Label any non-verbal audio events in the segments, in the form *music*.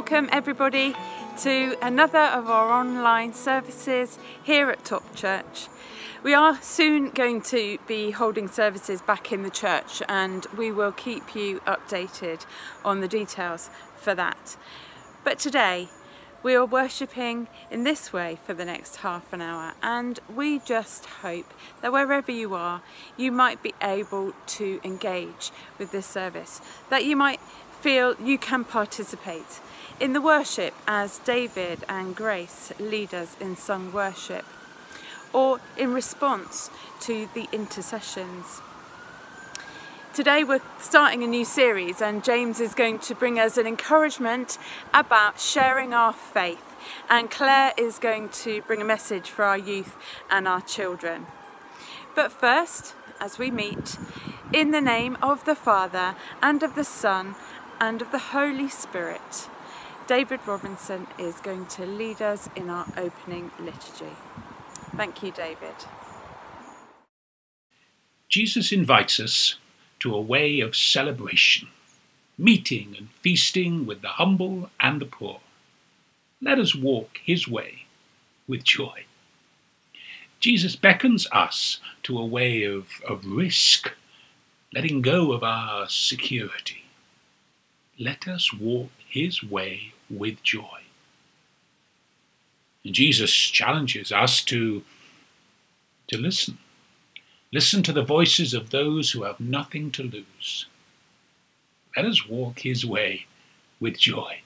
Welcome everybody to another of our online services here at Top Church. We are soon going to be holding services back in the church and we will keep you updated on the details for that. But today we are worshipping in this way for the next half an hour and we just hope that wherever you are you might be able to engage with this service, that you might feel you can participate in the worship as David and Grace lead us in sung worship, or in response to the intercessions. Today we're starting a new series and James is going to bring us an encouragement about sharing our faith and Claire is going to bring a message for our youth and our children. But first, as we meet, in the name of the Father and of the Son and of the Holy Spirit, David Robinson is going to lead us in our opening liturgy. Thank you, David. Jesus invites us to a way of celebration, meeting and feasting with the humble and the poor. Let us walk his way with joy. Jesus beckons us to a way of, of risk, letting go of our security. Let us walk his way with joy. And Jesus challenges us to, to listen. Listen to the voices of those who have nothing to lose. Let us walk his way with joy.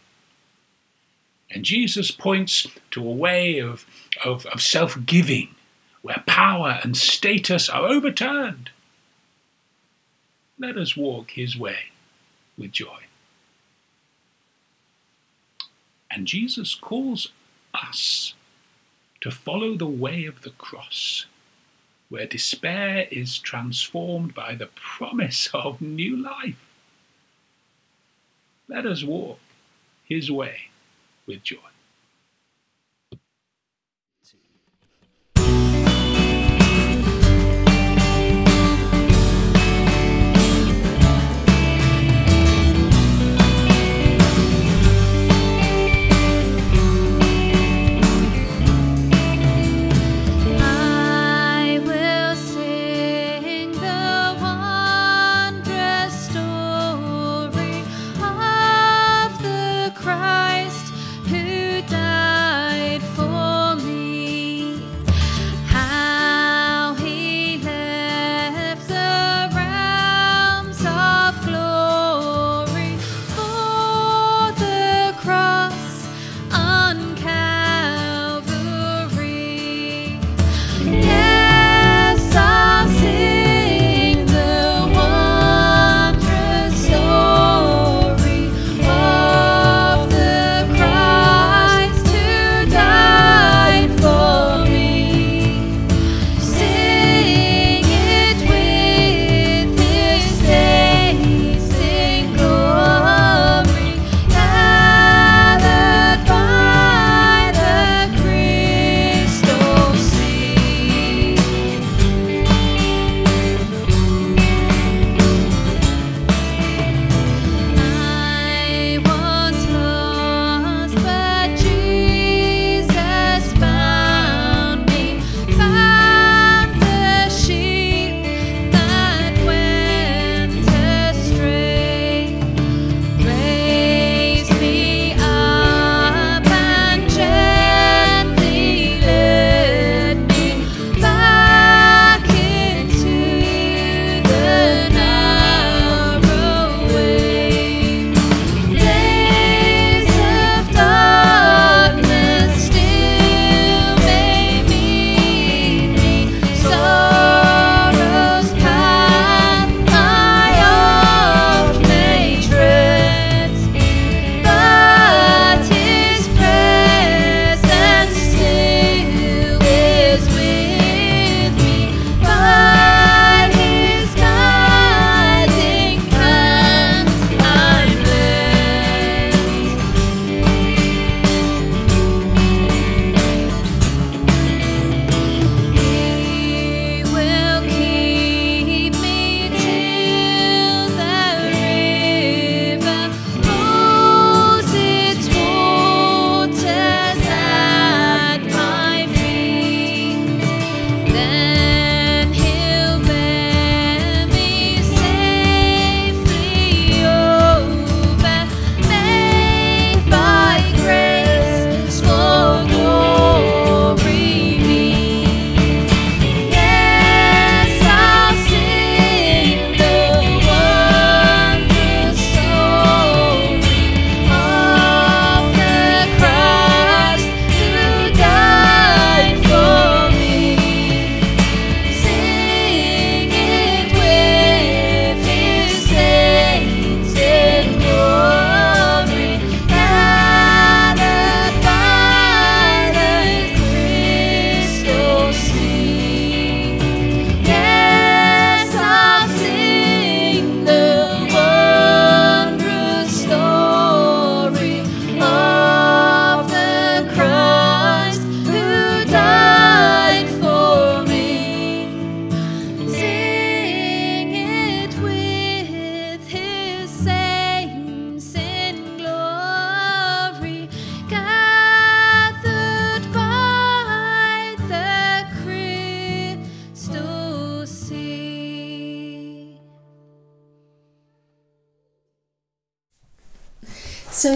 And Jesus points to a way of, of, of self giving where power and status are overturned. Let us walk his way with joy. And Jesus calls us to follow the way of the cross, where despair is transformed by the promise *laughs* of new life. Let us walk his way with joy.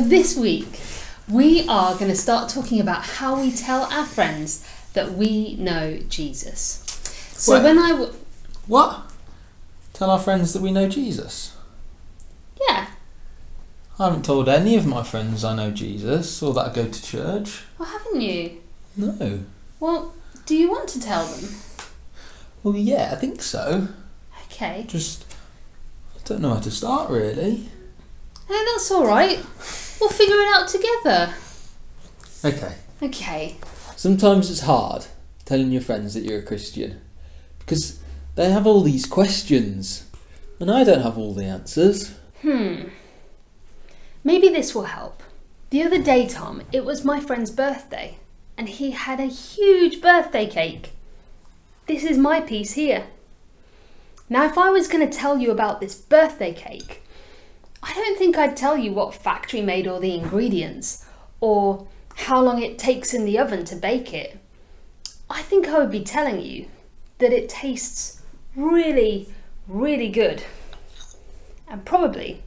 This week, we are going to start talking about how we tell our friends that we know Jesus. So Well- when I w- What? Tell our friends that we know Jesus. yeah, I haven't told any of my friends I know Jesus or that I go to church. well, haven't you? No. Well, do you want to tell them? Well, yeah, I think so. Okay. Just, I don't know how to start really. Hey, that's all right. We'll figure it out together. Okay. Okay. Sometimes it's hard telling your friends that you're a Christian because they have all these questions and I don't have all the answers. Hmm. Maybe this will help. The other day, Tom, it was my friend's birthday, and he had a huge birthday cake. This is my piece here. Now, if I was going to tell you about this birthday cake, I don't think I'd tell you what factory made all the ingredients or how long it takes in the oven to bake it. I think I would be telling you that it tastes really, really good. And probably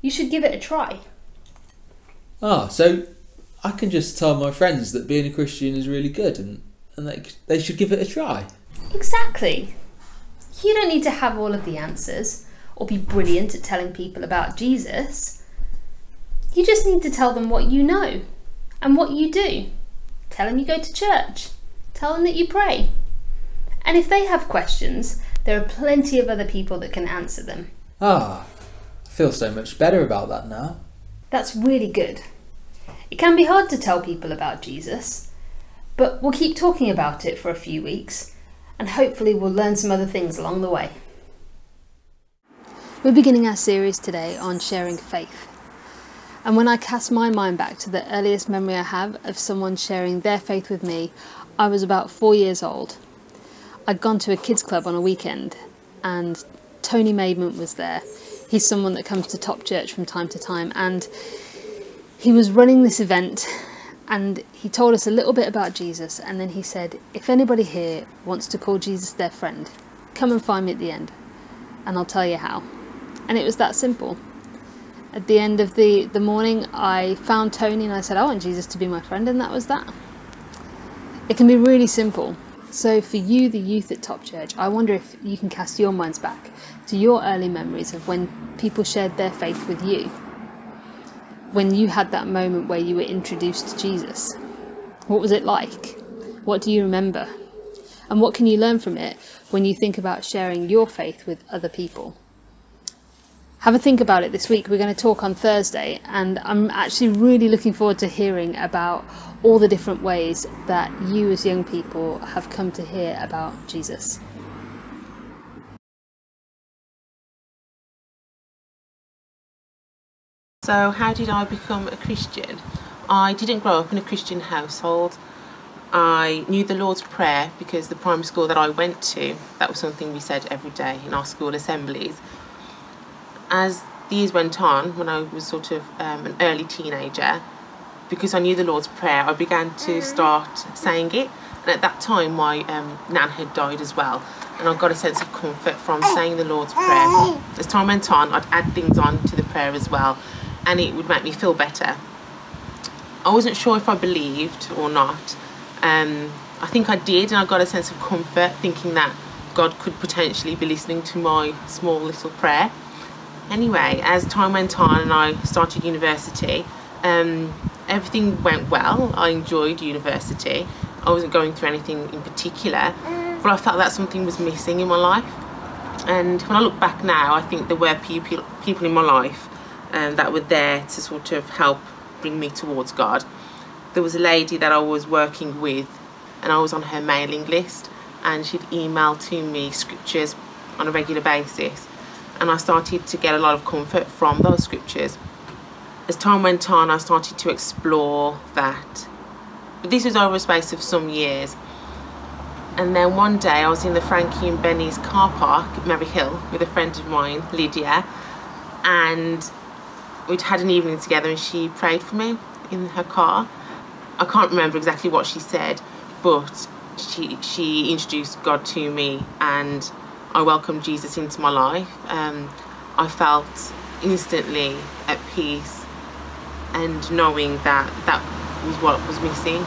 you should give it a try. Ah, so I can just tell my friends that being a Christian is really good and, and they, they should give it a try. Exactly. You don't need to have all of the answers or be brilliant at telling people about Jesus. You just need to tell them what you know and what you do. Tell them you go to church. Tell them that you pray. And if they have questions, there are plenty of other people that can answer them. Ah, I feel so much better about that now. That's really good. It can be hard to tell people about Jesus, but we'll keep talking about it for a few weeks and hopefully we'll learn some other things along the way. We're beginning our series today on sharing faith. And when I cast my mind back to the earliest memory I have of someone sharing their faith with me, I was about four years old. I'd gone to a kids' club on a weekend and Tony Maidment was there. He's someone that comes to Top Church from time to time and he was running this event and he told us a little bit about Jesus and then he said, If anybody here wants to call Jesus their friend, come and find me at the end and I'll tell you how. And it was that simple. At the end of the, the morning, I found Tony and I said, I want Jesus to be my friend, and that was that. It can be really simple. So, for you, the youth at Top Church, I wonder if you can cast your minds back to your early memories of when people shared their faith with you. When you had that moment where you were introduced to Jesus. What was it like? What do you remember? And what can you learn from it when you think about sharing your faith with other people? Have a think about it this week. We're going to talk on Thursday, and I'm actually really looking forward to hearing about all the different ways that you, as young people, have come to hear about Jesus. So, how did I become a Christian? I didn't grow up in a Christian household. I knew the Lord's Prayer because the primary school that I went to, that was something we said every day in our school assemblies. As the years went on, when I was sort of um, an early teenager, because I knew the Lord's Prayer, I began to start saying it. And at that time, my um, nan had died as well, and I got a sense of comfort from saying the Lord's Prayer. As time went on, I'd add things on to the prayer as well, and it would make me feel better. I wasn't sure if I believed or not. Um, I think I did, and I got a sense of comfort thinking that God could potentially be listening to my small little prayer. Anyway, as time went on and I started university, um, everything went well. I enjoyed university. I wasn't going through anything in particular, but I felt that something was missing in my life. And when I look back now, I think there were people people in my life um, that were there to sort of help bring me towards God. There was a lady that I was working with, and I was on her mailing list, and she'd email to me scriptures on a regular basis, and I started to get a lot of comfort from those scriptures. As time went on, I started to explore that. But this was over a space of some years. And then one day I was in the Frankie and Benny's car park at Merry Hill with a friend of mine, Lydia, and we'd had an evening together and she prayed for me in her car. I can't remember exactly what she said, but she she introduced God to me and I welcomed Jesus into my life. Um, I felt instantly at peace and knowing that that was what was missing.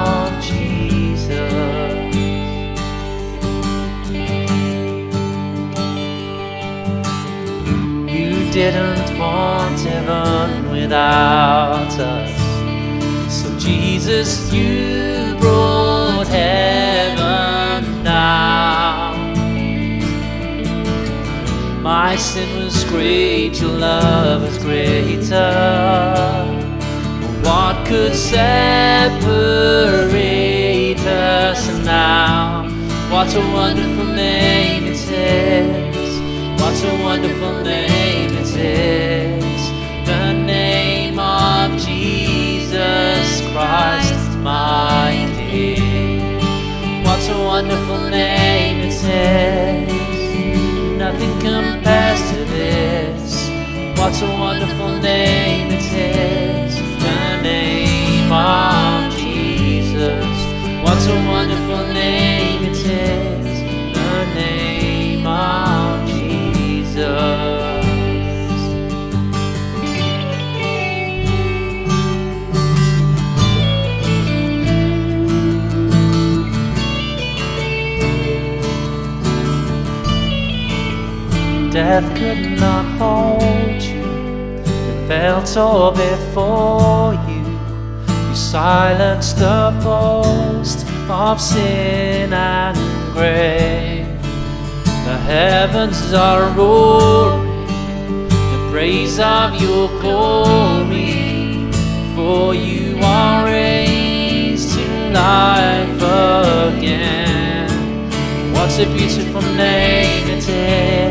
didn't want heaven without us. So, Jesus, you brought heaven down. My sin was great, your love was greater. What could separate us now? What a wonderful name it is. What a wonderful name Christ, my King. What a wonderful name it is. Nothing compares to this. What a wonderful name Death could not hold you. It felt all before you. You silenced the boast of sin and grave. The heavens are roaring the praise of your glory. For you are raised to life again. What a beautiful name it is.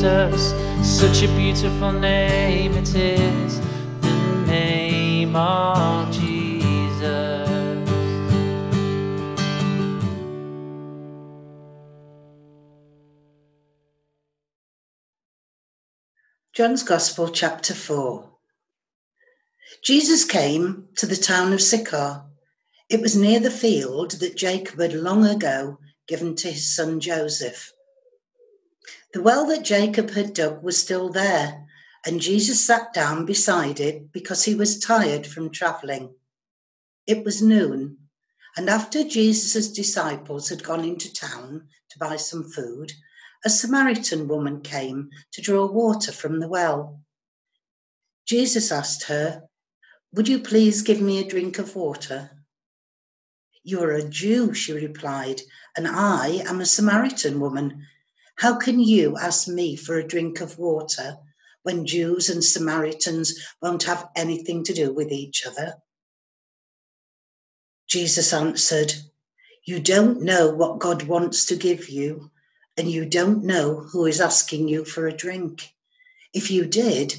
Jesus. Such a beautiful name it is. The name of Jesus. John's Gospel, chapter 4. Jesus came to the town of Sychar. It was near the field that Jacob had long ago given to his son Joseph. The well that Jacob had dug was still there, and Jesus sat down beside it because he was tired from travelling. It was noon, and after Jesus' disciples had gone into town to buy some food, a Samaritan woman came to draw water from the well. Jesus asked her, Would you please give me a drink of water? You are a Jew, she replied, and I am a Samaritan woman. How can you ask me for a drink of water when Jews and Samaritans won't have anything to do with each other? Jesus answered, You don't know what God wants to give you and you don't know who is asking you for a drink. If you did,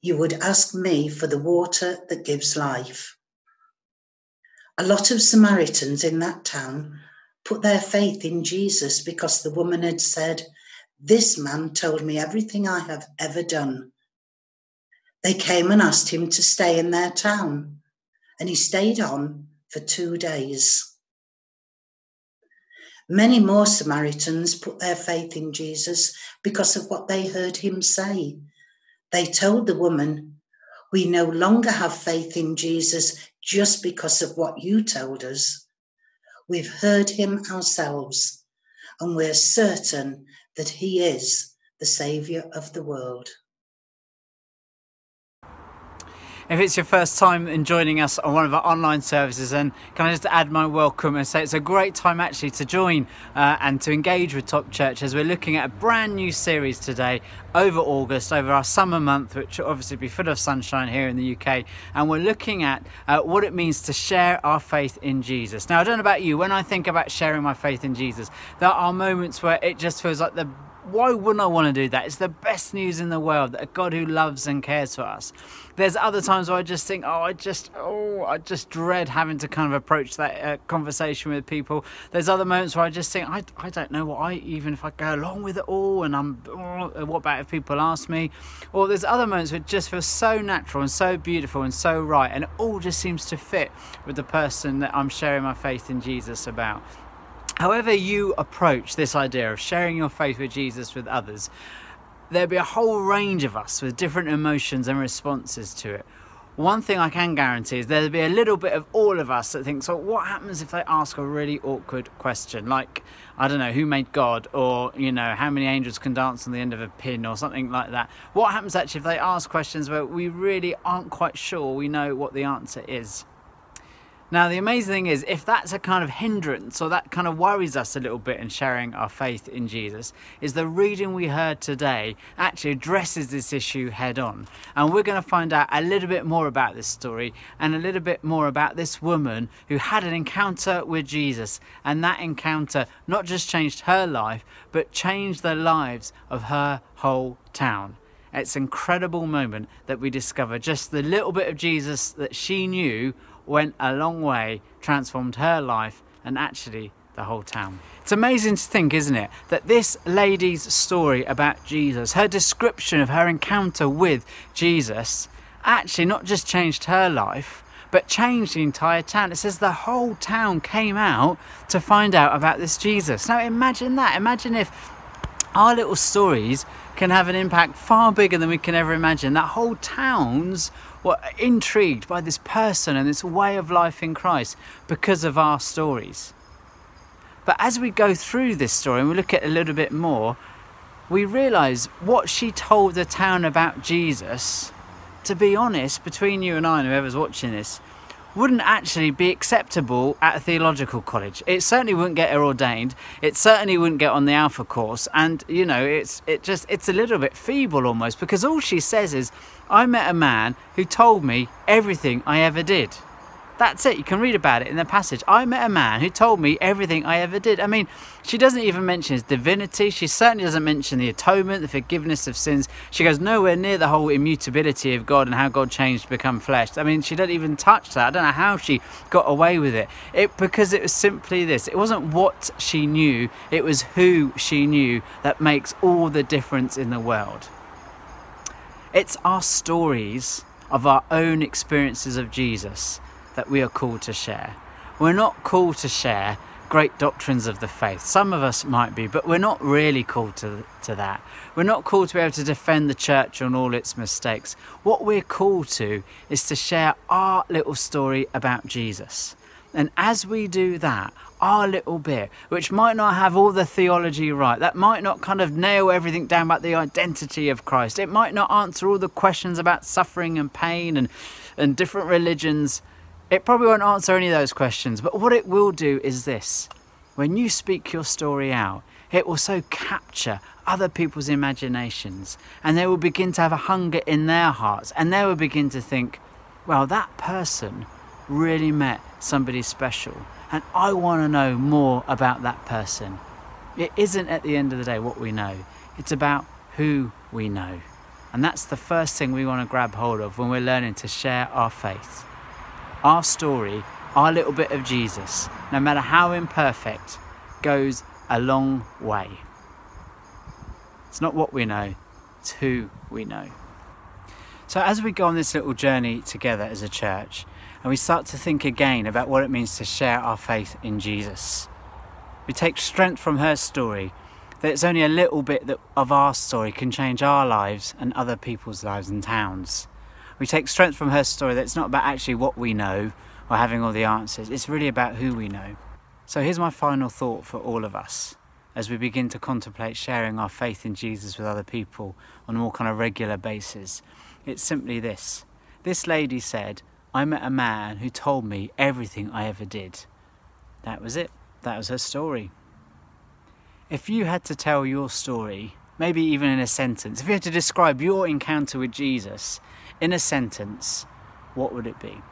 you would ask me for the water that gives life. A lot of Samaritans in that town put their faith in Jesus because the woman had said, This man told me everything I have ever done. They came and asked him to stay in their town, and he stayed on for two days. Many more Samaritans put their faith in Jesus because of what they heard him say. They told the woman, We no longer have faith in Jesus just because of what you told us. We've heard him ourselves, and we're certain that he is the Saviour of the world. If it's your first time in joining us on one of our online services, then can I just add my welcome and say it's a great time actually to join uh, and to engage with Top Church as we're looking at a brand new series today over August, over our summer month, which will obviously be full of sunshine here in the UK. And we're looking at uh, what it means to share our faith in Jesus. Now, I don't know about you, when I think about sharing my faith in Jesus, there are moments where it just feels like the why wouldn't I want to do that? It's the best news in the world that a God who loves and cares for us. There's other times where I just think, oh, I just, oh, I just dread having to kind of approach that uh, conversation with people. There's other moments where I just think, I, I don't know what I, even if I go along with it all, and I'm, oh, what about if people ask me? Or there's other moments where it just feels so natural and so beautiful and so right, and it all just seems to fit with the person that I'm sharing my faith in Jesus about. However, you approach this idea of sharing your faith with Jesus with others, there'll be a whole range of us with different emotions and responses to it. One thing I can guarantee is there'll be a little bit of all of us that thinks, so what happens if they ask a really awkward question? Like, I don't know, who made God? Or, you know, how many angels can dance on the end of a pin or something like that. What happens actually if they ask questions where we really aren't quite sure we know what the answer is? Now, the amazing thing is, if that's a kind of hindrance or that kind of worries us a little bit in sharing our faith in Jesus, is the reading we heard today actually addresses this issue head on. And we're going to find out a little bit more about this story and a little bit more about this woman who had an encounter with Jesus. And that encounter not just changed her life, but changed the lives of her whole town. It's an incredible moment that we discover just the little bit of Jesus that she knew went a long way, transformed her life and actually the whole town. It's amazing to think, isn't it, that this lady's story about Jesus, her description of her encounter with Jesus, actually not just changed her life, but changed the entire town. It says the whole town came out to find out about this Jesus. Now imagine that. Imagine if our little stories can have an impact far bigger than we can ever imagine. That whole towns were intrigued by this person and this way of life in Christ because of our stories. But as we go through this story and we look at it a little bit more, we realize what she told the town about Jesus, to be honest, between you and I and whoever's watching this, wouldn't actually be acceptable at a theological college. It certainly wouldn't get her ordained. It certainly wouldn't get on the Alpha course. And you know, it's it just it's a little bit feeble almost because all she says is, "I met a man who told me everything I ever did." That's it. You can read about it in the passage. I met a man who told me everything I ever did. I mean, she doesn't even mention his divinity. She certainly doesn't mention the atonement, the forgiveness of sins. She goes nowhere near the whole immutability of God and how God changed to become flesh. I mean, she doesn't even touch that. I don't know how she got away with it. It because it was simply this. It wasn't what she knew. It was who she knew that makes all the difference in the world. It's our stories of our own experiences of Jesus that we are called to share. We're not called to share great doctrines of the faith. Some of us might be, but we're not really called to, to that. We're not called to be able to defend the church on all its mistakes. What we're called to is to share our little story about Jesus. And as we do that, our little bit, which might not have all the theology right, that might not kind of nail everything down about the identity of Christ, it might not answer all the questions about suffering and pain and, and different religions, it probably won't answer any of those questions, but what it will do is this. When you speak your story out, it will so capture other people's imaginations and they will begin to have a hunger in their hearts and they will begin to think, well, that person really met somebody special and I want to know more about that person. It isn't at the end of the day what we know, it's about who we know. And that's the first thing we want to grab hold of when we're learning to share our faith our story, our little bit of Jesus, no matter how imperfect, goes a long way. It's not what we know, it's who we know. So, as we go on this little journey together as a church, and we start to think again about what it means to share our faith in Jesus, we take strength from her story that it's only a little bit that, of our story can change our lives and other people's lives and towns. We take strength from her story that it's not about actually what we know or having all the answers, it's really about who we know. So, here's my final thought for all of us as we begin to contemplate sharing our faith in Jesus with other people on a more kind of regular basis. It's simply this this lady said, I met a man who told me everything I ever did. That was it. That was her story. If you had to tell your story, maybe even in a sentence, if you had to describe your encounter with Jesus in a sentence, what would it be?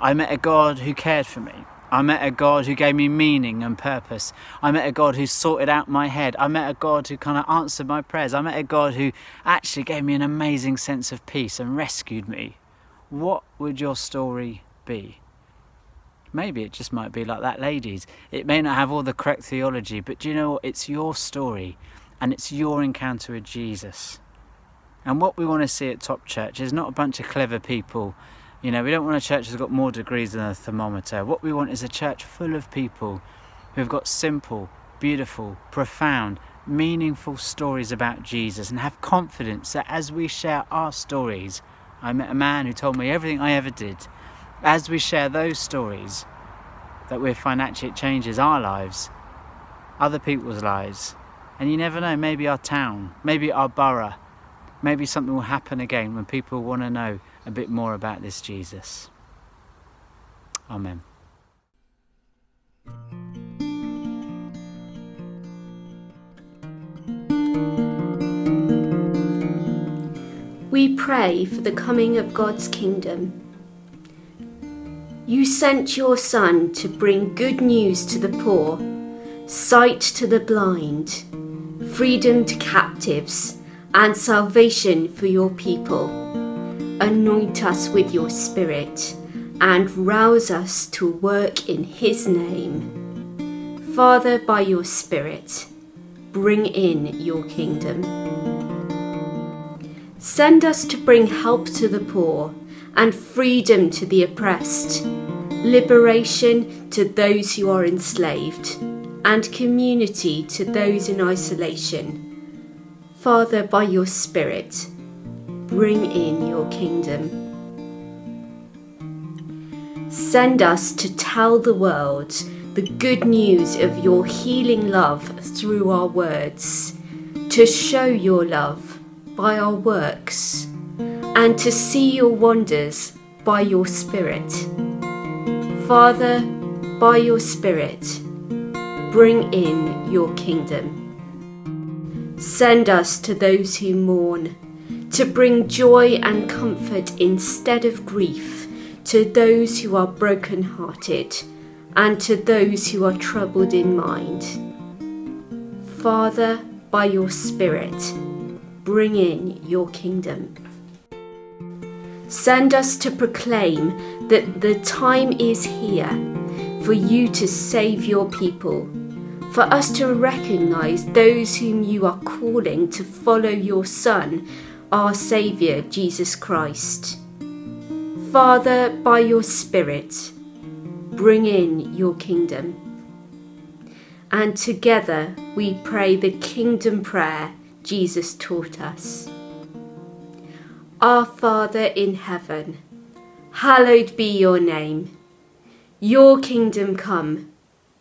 I met a God who cared for me. I met a God who gave me meaning and purpose. I met a God who sorted out my head. I met a God who kind of answered my prayers. I met a God who actually gave me an amazing sense of peace and rescued me. What would your story be? Maybe it just might be like that lady's. It may not have all the correct theology, but do you know what? It's your story and it's your encounter with Jesus. And what we want to see at Top Church is not a bunch of clever people you know, we don't want a church that's got more degrees than a thermometer. What we want is a church full of people who've got simple, beautiful, profound, meaningful stories about Jesus and have confidence that as we share our stories, I met a man who told me everything I ever did. As we share those stories, that we find actually it changes our lives, other people's lives. And you never know, maybe our town, maybe our borough, maybe something will happen again when people want to know a bit more about this Jesus. Amen. We pray for the coming of God's kingdom. You sent your Son to bring good news to the poor, sight to the blind, freedom to captives, and salvation for your people anoint us with your Spirit, and rouse us to work in His name. Father, by your Spirit, bring in your kingdom. Send us to bring help to the poor and freedom to the oppressed, liberation to those who are enslaved, and community to those in isolation. Father, by your Spirit, bring in your kingdom. Send us to tell the world the good news of your healing love through our words, to show your love by our works, and to see your wonders by your Spirit. Father, by your Spirit, bring in your kingdom. Send us to those who mourn to bring joy and comfort instead of grief to those who are broken-hearted and to those who are troubled in mind. Father, by your Spirit, bring in your kingdom. Send us to proclaim that the time is here for you to save your people, for us to recognize those whom you are calling to follow your Son our Saviour Jesus Christ. Father, by your Spirit, bring in your kingdom. And together we pray the kingdom prayer Jesus taught us. Our Father in heaven, hallowed be your name. Your kingdom come,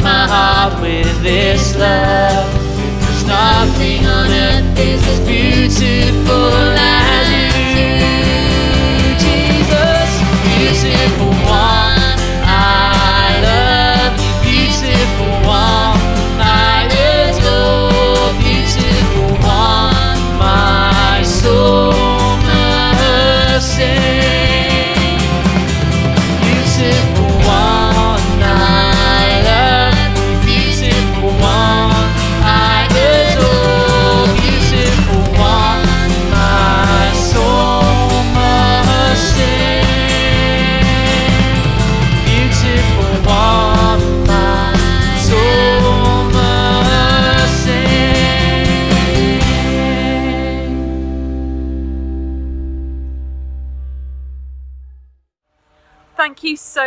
My heart with this love. There's nothing on earth is as beautiful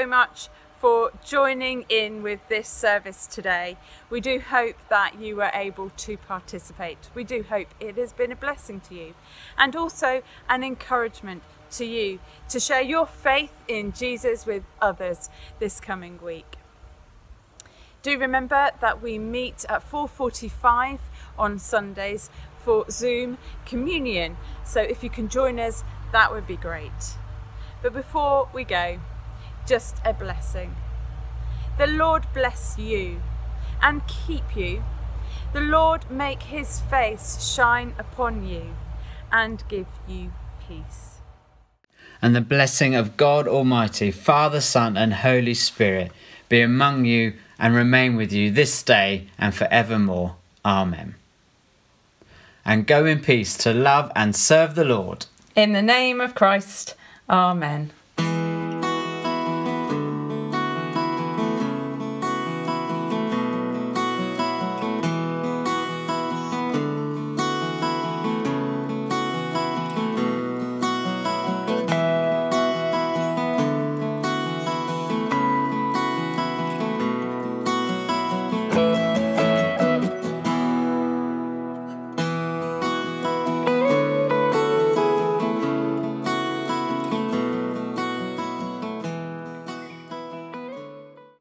much for joining in with this service today. We do hope that you were able to participate. We do hope it has been a blessing to you and also an encouragement to you to share your faith in Jesus with others this coming week. Do remember that we meet at 4:45 on Sundays for Zoom communion. So if you can join us, that would be great. But before we go, just a blessing. The Lord bless you and keep you. The Lord make his face shine upon you and give you peace. And the blessing of God Almighty, Father, Son, and Holy Spirit be among you and remain with you this day and forevermore. Amen. And go in peace to love and serve the Lord. In the name of Christ, Amen.